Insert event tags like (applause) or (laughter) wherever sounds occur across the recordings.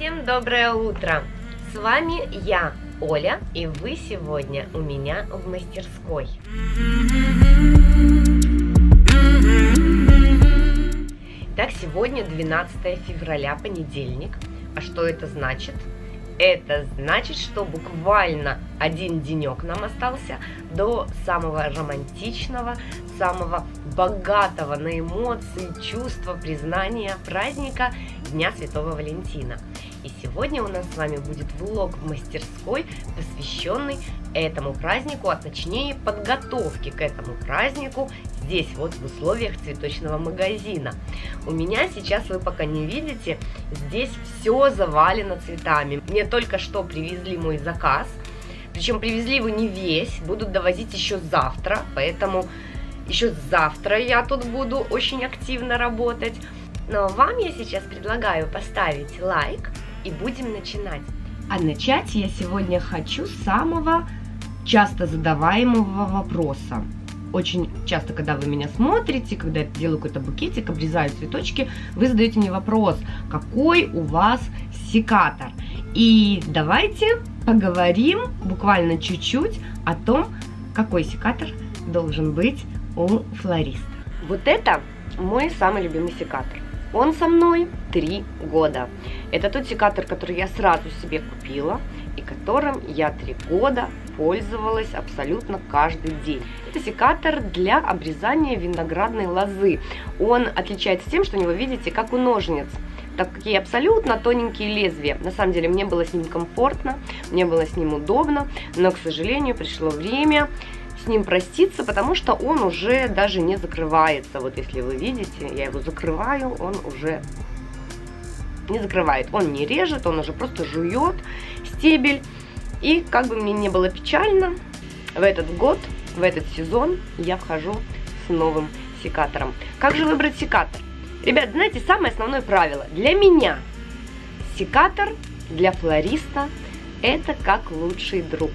Всем доброе утро! С вами я, Оля, и вы сегодня у меня в мастерской. Так, сегодня 12 февраля, понедельник. А что это значит? Это значит, что буквально один денек нам остался до самого романтичного, самого богатого на эмоции, чувства, признания праздника Дня Святого Валентина. И сегодня у нас с вами будет влог в мастерской, посвященный этому празднику, а точнее подготовке к этому празднику здесь вот в условиях цветочного магазина. У меня сейчас, вы пока не видите, здесь все завалено цветами. Мне только что привезли мой заказ, причем привезли его не весь, будут довозить еще завтра, поэтому еще завтра я тут буду очень активно работать. Но вам я сейчас предлагаю поставить лайк и будем начинать. А начать я сегодня хочу с самого часто задаваемого вопроса. Очень часто, когда вы меня смотрите, когда я делаю какой-то букетик, обрезаю цветочки, вы задаете мне вопрос, какой у вас секатор. И давайте поговорим буквально чуть-чуть о том, какой секатор должен быть у флориста. Вот это мой самый любимый секатор. Он со мной три года. Это тот секатор, который я сразу себе купила и которым я три года пользовалась абсолютно каждый день. Это секатор для обрезания виноградной лозы. Он отличается тем, что у него, видите, как у ножниц такие абсолютно тоненькие лезвия. На самом деле мне было с ним комфортно, мне было с ним удобно, но, к сожалению, пришло время с ним проститься, потому что он уже даже не закрывается. Вот если вы видите, я его закрываю, он уже не закрывает. Он не режет, он уже просто жует стебель. И как бы мне не было печально, в этот год, в этот сезон я вхожу с новым секатором. Как же выбрать секатор? Ребят, знаете, самое основное правило. Для меня секатор для флориста это как лучший друг.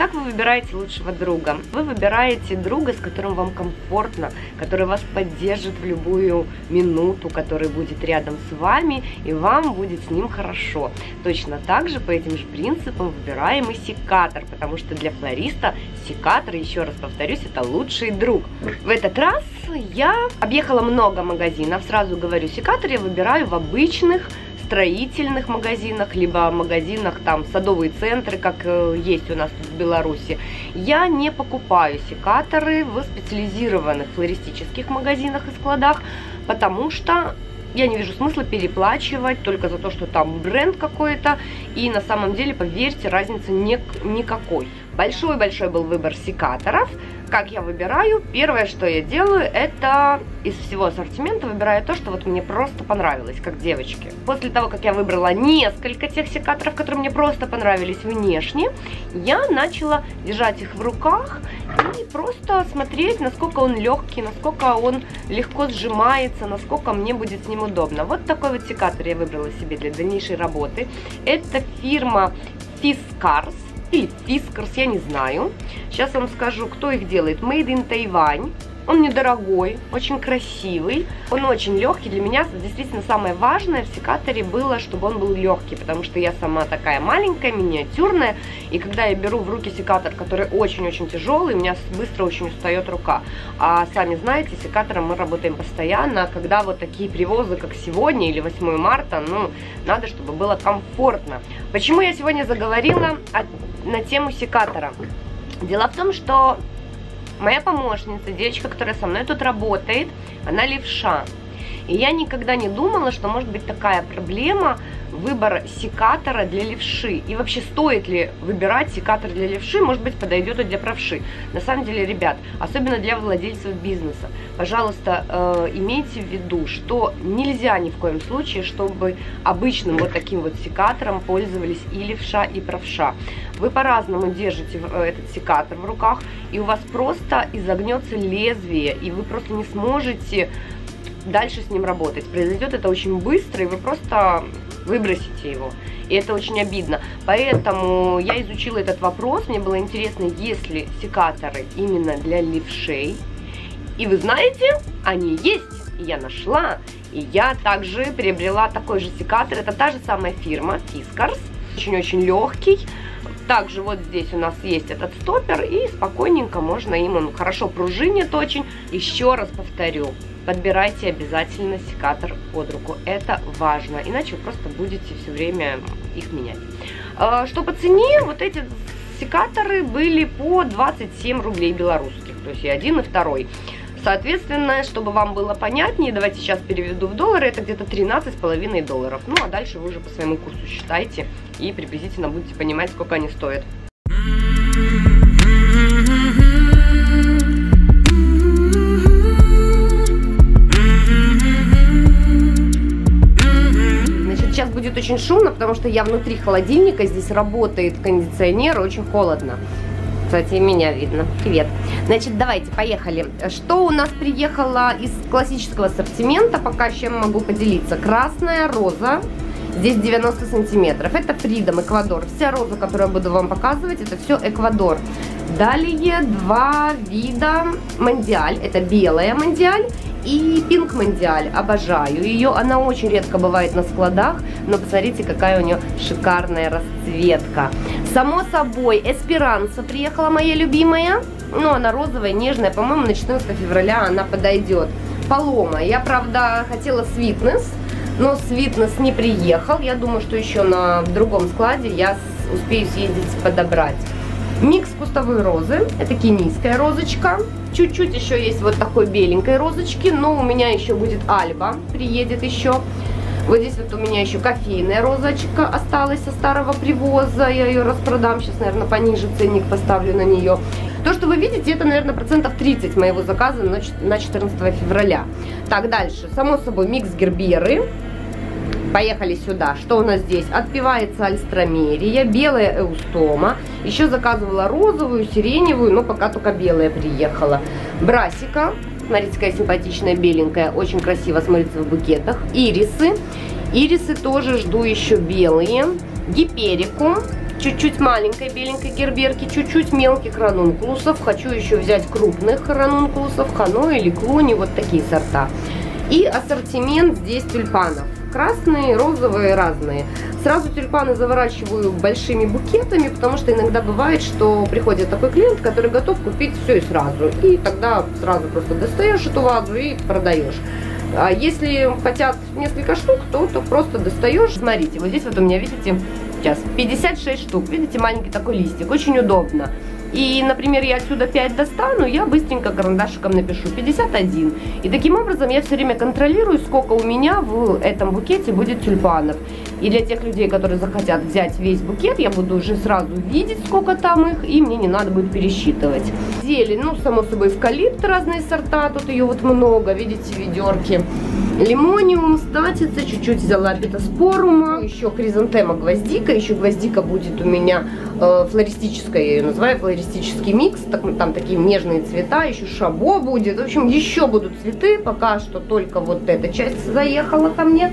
Как вы выбираете лучшего друга? Вы выбираете друга, с которым вам комфортно, который вас поддержит в любую минуту, который будет рядом с вами, и вам будет с ним хорошо. Точно так же по этим же принципам выбираем и секатор, потому что для флориста секатор, еще раз повторюсь, это лучший друг. В этот раз я объехала много магазинов, сразу говорю, секатор я выбираю в обычных строительных магазинах, либо магазинах, там, садовые центры, как э, есть у нас в Беларуси. Я не покупаю секаторы в специализированных флористических магазинах и складах, потому что я не вижу смысла переплачивать только за то, что там бренд какой-то, и на самом деле, поверьте, разницы не, никакой. Большой-большой был выбор секаторов, как я выбираю? Первое, что я делаю, это из всего ассортимента выбираю то, что вот мне просто понравилось, как девочке. После того, как я выбрала несколько тех секаторов, которые мне просто понравились внешне, я начала держать их в руках и просто смотреть, насколько он легкий, насколько он легко сжимается, насколько мне будет с ним удобно. Вот такой вот секатор я выбрала себе для дальнейшей работы. Это фирма Fiskars или Fiskars, я не знаю. Сейчас вам скажу, кто их делает. Made in Taiwan. Он недорогой, очень красивый, он очень легкий. Для меня действительно самое важное в секаторе было, чтобы он был легкий, потому что я сама такая маленькая, миниатюрная, и когда я беру в руки секатор, который очень-очень тяжелый, у меня быстро очень устает рука. А сами знаете, секатором мы работаем постоянно, когда вот такие привозы, как сегодня или 8 марта, ну, надо, чтобы было комфортно. Почему я сегодня заговорила на тему секатора? Дело в том, что моя помощница, девочка, которая со мной тут работает, она левша. И я никогда не думала, что может быть такая проблема выбора секатора для левши. И вообще, стоит ли выбирать секатор для левши, может быть, подойдет и для правши. На самом деле, ребят, особенно для владельцев бизнеса, пожалуйста, э, имейте в виду, что нельзя ни в коем случае, чтобы обычным вот таким вот секатором пользовались и левша, и правша. Вы по-разному держите э, этот секатор в руках, и у вас просто изогнется лезвие, и вы просто не сможете дальше с ним работать. Произойдет это очень быстро, и вы просто выбросите его. И это очень обидно. Поэтому я изучила этот вопрос. Мне было интересно, есть ли секаторы именно для левшей. И вы знаете, они есть. И я нашла. И я также приобрела такой же секатор. Это та же самая фирма Fiskars. Очень-очень легкий. Также вот здесь у нас есть этот стопер. И спокойненько можно им, он хорошо пружинит очень. Еще раз повторю, подбирайте обязательно секатор под руку. Это важно, иначе вы просто будете все время их менять. А, что по цене, вот эти секаторы были по 27 рублей белорусских, то есть и один, и второй. Соответственно, чтобы вам было понятнее, давайте сейчас переведу в доллары, это где-то 13,5 долларов. Ну, а дальше вы уже по своему курсу считайте и приблизительно будете понимать, сколько они стоят. Сейчас будет очень шумно, потому что я внутри холодильника, здесь работает кондиционер, очень холодно. Кстати, меня видно. Привет. Значит, давайте, поехали. Что у нас приехало из классического ассортимента? Пока чем могу поделиться. Красная роза. Здесь 90 сантиметров. Это Freedom Эквадор. Вся роза, которую я буду вам показывать, это все Эквадор. Далее два вида Мандиаль. Это белая Мандиаль и Pink Mondial, обожаю ее, она очень редко бывает на складах, но посмотрите, какая у нее шикарная расцветка. Само собой, Эсперанца приехала моя любимая, ну она розовая, нежная, по-моему на 14 февраля она подойдет. Палома, я правда хотела Sweetness, но Sweetness не приехал, я думаю, что еще на другом складе я успею съездить подобрать. Микс кустовой розы, это кенийская розочка, Чуть-чуть еще есть вот такой беленькой розочки, но у меня еще будет альба, приедет еще. Вот здесь вот у меня еще кофейная розочка осталась со старого привоза. Я ее распродам. Сейчас, наверное, пониже ценник поставлю на нее. То, что вы видите, это, наверное, процентов 30 моего заказа на 14 февраля. Так, дальше. Само собой, микс герберы. Поехали сюда. Что у нас здесь? Отпивается альстромерия, белая эустома. Еще заказывала розовую, сиреневую, но пока только белая приехала. Брасика. Смотрите, какая симпатичная, беленькая. Очень красиво смотрится в букетах. Ирисы. Ирисы тоже жду еще белые. Гиперику. Чуть-чуть маленькой беленькой герберки, чуть-чуть мелких ранункулусов. Хочу еще взять крупных ранункулусов, хано или клони, вот такие сорта. И ассортимент здесь тюльпанов красные, розовые, разные. Сразу тюльпаны заворачиваю большими букетами, потому что иногда бывает, что приходит такой клиент, который готов купить все и сразу. И тогда сразу просто достаешь эту вазу и продаешь. А если хотят несколько штук, то, то просто достаешь. Смотрите, вот здесь вот у меня, видите, сейчас 56 штук. Видите, маленький такой листик, очень удобно и, например, я отсюда 5 достану, я быстренько карандашиком напишу 51. И таким образом я все время контролирую, сколько у меня в этом букете будет тюльпанов. И для тех людей, которые захотят взять весь букет, я буду уже сразу видеть, сколько там их, и мне не надо будет пересчитывать. Зелень, ну, само собой, эвкалипт, разные сорта, тут ее вот много, видите, ведерки. Лимониум, статица, чуть-чуть взяла питоспорума, еще хризантема гвоздика, еще гвоздика будет у меня флористическая, я ее называю, флористический микс, так, там такие нежные цвета, еще шабо будет, в общем, еще будут цветы, пока что только вот эта часть заехала ко мне.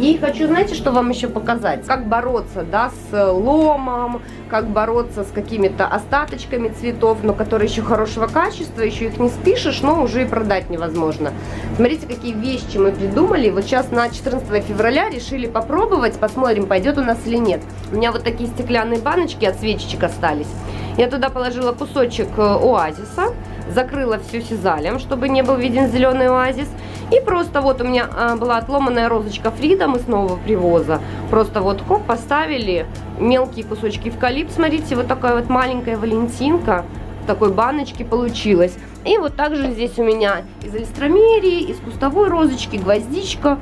И хочу, знаете, что вам еще показать? Как бороться, да, с ломом, как бороться с какими-то остаточками цветов, но которые еще хорошего качества, еще их не спишешь, но уже и продать невозможно. Смотрите, какие вещи мы придумали. Вот сейчас на 14 февраля решили попробовать, посмотрим, пойдет у нас или нет. У меня вот такие стеклянные баночки от свечечек остались. Я туда положила кусочек э, оазиса, закрыла все сизалем, чтобы не был виден зеленый оазис. И просто вот у меня а, была отломанная розочка Фрида, мы снова привоза. Просто вот хоп, поставили мелкие кусочки эвкалипт. Смотрите, вот такая вот маленькая валентинка в такой баночке получилась. И вот также здесь у меня из альстромерии, из кустовой розочки, гвоздичка.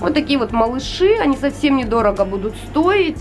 Вот такие вот малыши, они совсем недорого будут стоить.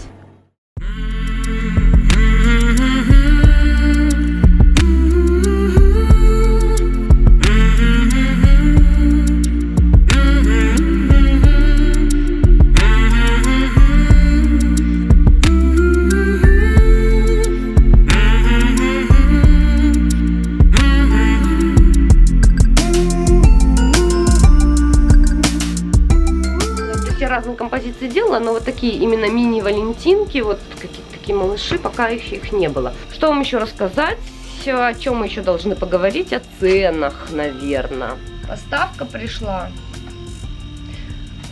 Делала, но вот такие именно мини-валентинки, вот какие-то такие малыши, пока еще их не было. Что вам еще рассказать? О чем мы еще должны поговорить? О ценах, наверное. Поставка пришла.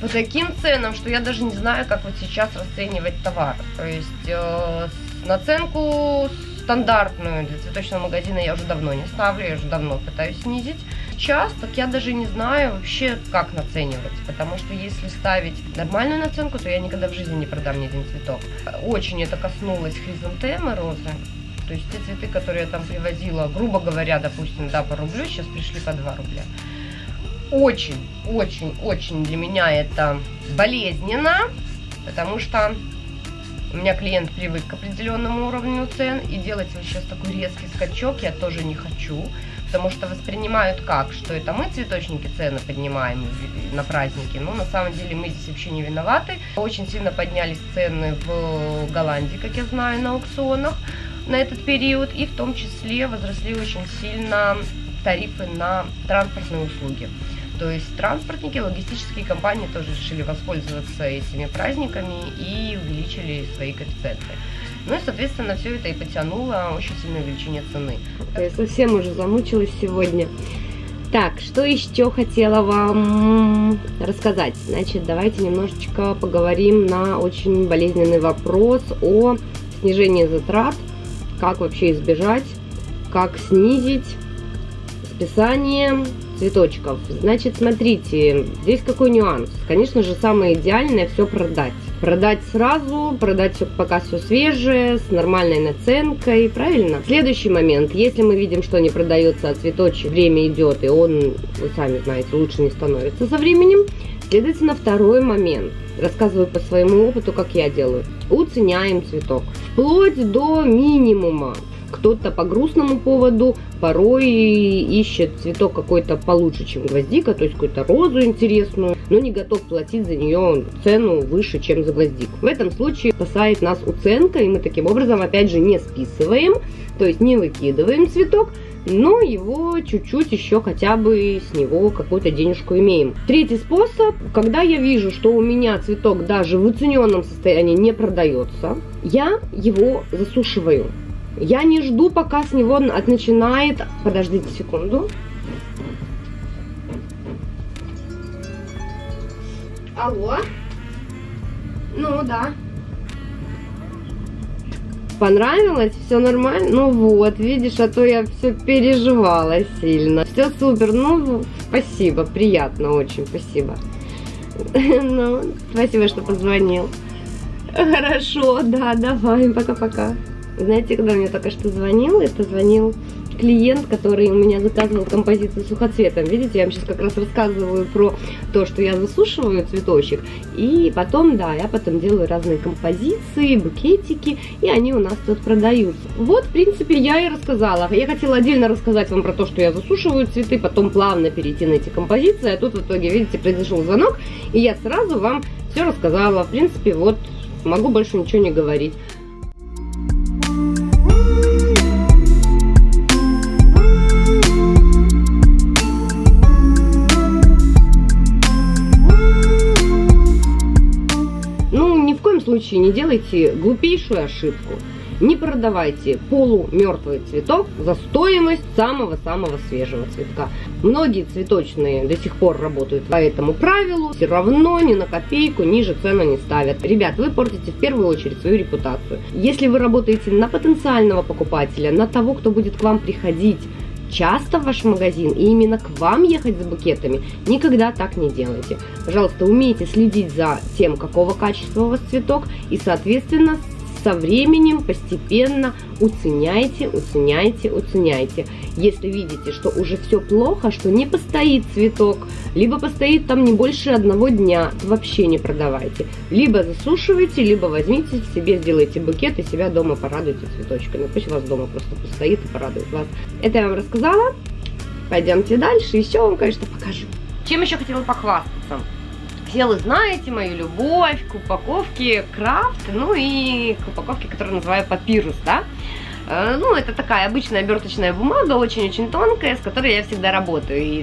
по таким ценам, что я даже не знаю, как вот сейчас расценивать товар. То есть э, наценку стандартную для цветочного магазина я уже давно не ставлю, я уже давно пытаюсь снизить. Сейчас, так я даже не знаю вообще, как наценивать, потому что если ставить нормальную наценку, то я никогда в жизни не продам ни один цветок. Очень это коснулось хризантемы розы, то есть те цветы, которые я там привозила, грубо говоря, допустим, да, по рублю, сейчас пришли по 2 рубля. Очень, очень, очень для меня это болезненно, потому что у меня клиент привык к определенному уровню цен, и делать сейчас такой резкий скачок я тоже не хочу, потому что воспринимают как, что это мы, цветочники, цены поднимаем на праздники, но на самом деле мы здесь вообще не виноваты. Очень сильно поднялись цены в Голландии, как я знаю, на аукционах на этот период, и в том числе возросли очень сильно тарифы на транспортные услуги. То есть транспортники, логистические компании тоже решили воспользоваться этими праздниками и увеличили свои коэффициенты. Ну и, соответственно, все это и потянуло очень сильное увеличение цены. Я совсем уже замучилась сегодня. Так, что еще хотела вам рассказать? Значит, давайте немножечко поговорим на очень болезненный вопрос о снижении затрат, как вообще избежать, как снизить списание цветочков. Значит, смотрите, здесь какой нюанс. Конечно же, самое идеальное все продать. Продать сразу, продать все, пока все свежее, с нормальной наценкой, правильно? Следующий момент, если мы видим, что не продается, а цветочек, время идет, и он, вы сами знаете, лучше не становится со временем, Следовательно, второй момент. Рассказываю по своему опыту, как я делаю. Уценяем цветок. Вплоть до минимума. Кто-то по грустному поводу порой ищет цветок какой-то получше, чем гвоздика, то есть какую-то розу интересную, но не готов платить за нее цену выше, чем за гвоздику. В этом случае спасает нас уценка, и мы таким образом, опять же, не списываем, то есть не выкидываем цветок, но его чуть-чуть еще хотя бы с него какую-то денежку имеем. Третий способ, когда я вижу, что у меня цветок даже в уцененном состоянии не продается, я его засушиваю. Я не жду, пока с него начинает... Подождите секунду. Алло? Ну, да. Понравилось? Все нормально? Ну вот, видишь, а то я все переживала сильно. Все супер. Ну, спасибо, приятно очень, спасибо. (laughs) Ну, спасибо, что позвонил. Хорошо, да, давай, пока-пока. Знаете, когда мне только что звонил, это звонил клиент, который у меня заказывал композицию сухоцветом. Видите, я вам сейчас как раз рассказываю про то, что я засушиваю цветочек. И потом, да, я потом делаю разные композиции, букетики, и они у нас тут продаются. Вот, в принципе, я и рассказала. Я хотела отдельно рассказать вам про то, что я засушиваю цветы, потом плавно перейти на эти композиции, а тут в итоге, видите, произошел звонок, и я сразу вам все рассказала. В принципе, вот, могу больше ничего не говорить. Случае не делайте глупейшую ошибку. Не продавайте полумертвый цветок за стоимость самого-самого свежего цветка. Многие цветочные до сих пор работают по этому правилу, все равно ни на копейку ниже цену не ставят. Ребят, вы портите в первую очередь свою репутацию. Если вы работаете на потенциального покупателя, на того, кто будет к вам приходить, часто в ваш магазин и именно к вам ехать за букетами, никогда так не делайте. Пожалуйста, умейте следить за тем, какого качества у вас цветок и, соответственно, со временем постепенно уценяйте, уценяйте, уценяйте. Если видите, что уже все плохо, что не постоит цветок, либо постоит там не больше одного дня, вообще не продавайте. Либо засушивайте, либо возьмите себе, сделайте букет и себя дома порадуйте цветочками. Пусть у вас дома просто постоит и порадует вас. Это я вам рассказала. Пойдемте дальше, еще вам, конечно, покажу. Чем еще хотела похвастаться? Все вы знаете мою любовь к упаковке крафт, ну и к упаковке, которую называю папирус, да? Э, ну, это такая обычная оберточная бумага, очень-очень тонкая, с которой я всегда работаю. И,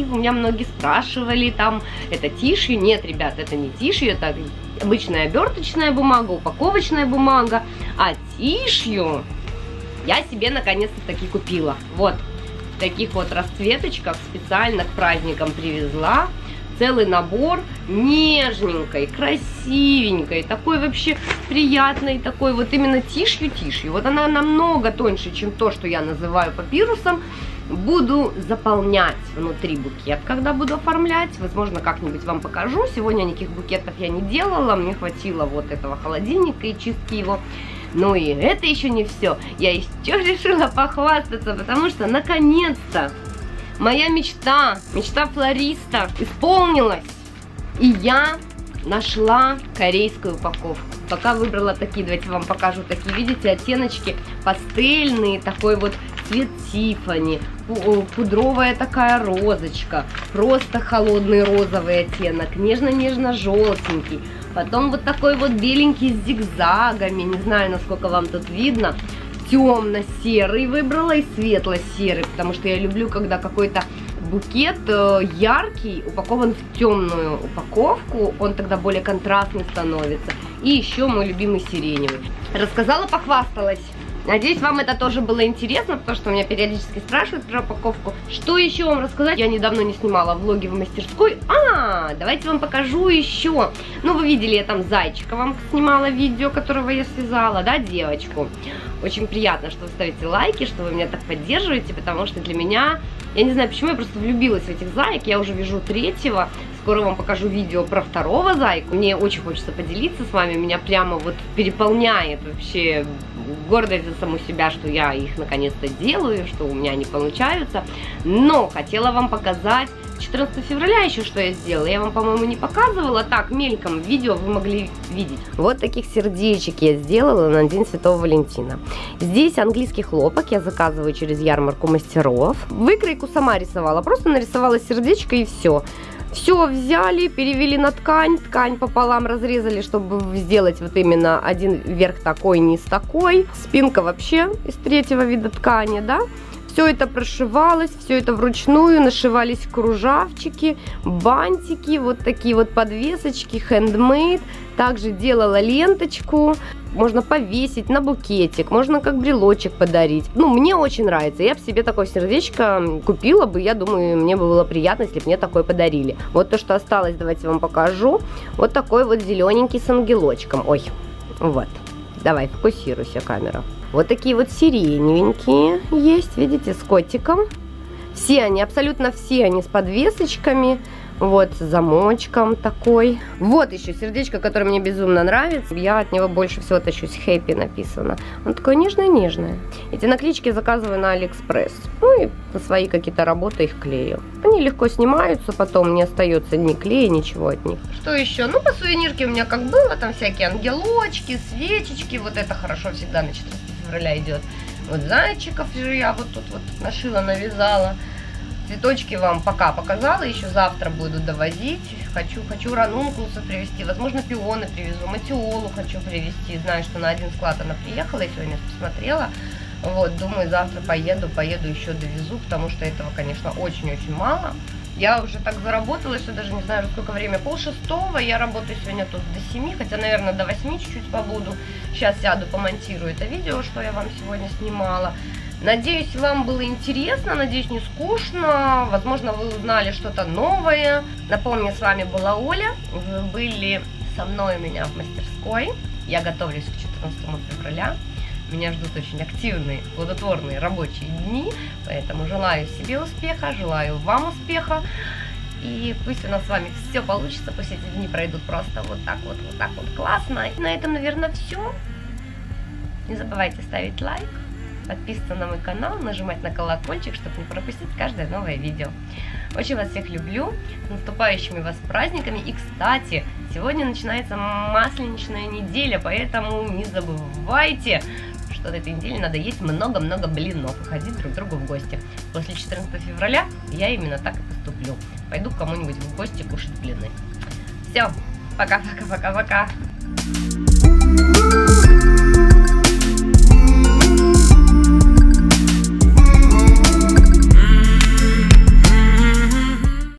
и у меня многие спрашивали там, это тишью? Нет, ребят, это не тишью, это обычная оберточная бумага, упаковочная бумага. А тишью я себе наконец-то таки купила. Вот, таких вот расцветочках специально к праздникам привезла целый набор нежненькой, красивенькой, такой вообще приятной, такой вот именно тишью-тишью. Вот она намного тоньше, чем то, что я называю папирусом. Буду заполнять внутри букет, когда буду оформлять. Возможно, как-нибудь вам покажу. Сегодня никаких букетов я не делала. Мне хватило вот этого холодильника и чистки его. Но и это еще не все. Я еще (laughs) решила похвастаться, потому что наконец-то моя мечта, мечта флориста исполнилась. И я нашла корейскую упаковку. Пока выбрала такие, давайте вам покажу такие, видите, оттеночки пастельные, такой вот цвет Тифани, пудровая такая розочка, просто холодный розовый оттенок, нежно-нежно-желтенький. Потом вот такой вот беленький с зигзагами, не знаю, насколько вам тут видно, темно-серый выбрала и светло-серый, потому что я люблю, когда какой-то букет э, яркий, упакован в темную упаковку, он тогда более контрастный становится. И еще мой любимый сиреневый. Рассказала, похвасталась. Надеюсь, вам это тоже было интересно, потому что меня периодически спрашивают про упаковку. Что еще вам рассказать? Я недавно не снимала влоги в мастерской. А, давайте вам покажу еще. Ну, вы видели, я там зайчика вам снимала видео, которого я связала, да, девочку. Очень приятно, что вы ставите лайки, что вы меня так поддерживаете, потому что для меня, я не знаю почему, я просто влюбилась в этих заек. Я уже вижу третьего. Скоро вам покажу видео про второго зайку. Мне очень хочется поделиться с вами. Меня прямо вот переполняет вообще гордость за саму себя, что я их наконец-то делаю, что у меня они получаются. Но хотела вам показать 14 февраля еще что я сделала. Я вам, по-моему, не показывала. Так, мельком видео вы могли видеть. Вот таких сердечек я сделала на День Святого Валентина. Здесь английский хлопок я заказываю через ярмарку мастеров. Выкройку сама рисовала. Просто нарисовала сердечко и все. Все взяли, перевели на ткань, ткань пополам разрезали, чтобы сделать вот именно один верх такой, низ такой. Спинка вообще из третьего вида ткани, да. Все это прошивалось, все это вручную, нашивались кружавчики, бантики, вот такие вот подвесочки, хендмейд. Также делала ленточку, можно повесить на букетик, можно как брелочек подарить. Ну, мне очень нравится. Я бы себе такое сердечко купила бы, я думаю, мне бы было приятно, если бы мне такое подарили. Вот то, что осталось, давайте вам покажу. Вот такой вот зелененький с ангелочком. Ой, вот. Давай, фокусируйся, камера. Вот такие вот сиреневенькие есть, видите, с котиком. Все они, абсолютно все они с подвесочками. Вот, с замочком такой. Вот еще сердечко, которое мне безумно нравится. Я от него больше всего тащусь. Happy написано. Он такой нежное-нежное. Эти наклеечки заказываю на Алиэкспресс. Ну и на свои какие-то работы их клею. Они легко снимаются, потом не остается ни клея, ничего от них. Что еще? Ну, по сувенирке у меня как было. Там всякие ангелочки, свечечки. Вот это хорошо всегда на 14 февраля идет. Вот зайчиков же я вот тут вот нашила, навязала. Цветочки вам пока показала, еще завтра буду довозить. Хочу, хочу ранункулусов привезти, возможно, пионы привезу, матиолу хочу привезти. Знаю, что на один склад она приехала, я сегодня посмотрела. Вот, думаю, завтра поеду, поеду еще довезу, потому что этого, конечно, очень-очень мало. Я уже так заработала, что даже не знаю, сколько время. Пол шестого, я работаю сегодня тут до семи, хотя, наверное, до восьми чуть-чуть побуду. Сейчас сяду, помонтирую это видео, что я вам сегодня снимала. Надеюсь, вам было интересно, надеюсь, не скучно. Возможно, вы узнали что-то новое. Напомню, с вами была Оля. Вы были со мной у меня в мастерской. Я готовлюсь к 14 февраля. Меня ждут очень активные, плодотворные рабочие дни. Поэтому желаю себе успеха, желаю вам успеха. И пусть у нас с вами все получится, пусть эти дни пройдут просто вот так вот, вот так вот классно. И на этом, наверное, все. Не забывайте ставить лайк подписываться на мой канал, нажимать на колокольчик, чтобы не пропустить каждое новое видео. Очень вас всех люблю, с наступающими вас праздниками. И, кстати, сегодня начинается масленичная неделя, поэтому не забывайте, что на этой неделе надо есть много-много блинов и ходить друг к другу в гости. После 14 февраля я именно так и поступлю. Пойду к кому-нибудь в гости кушать блины. Все, пока-пока-пока-пока.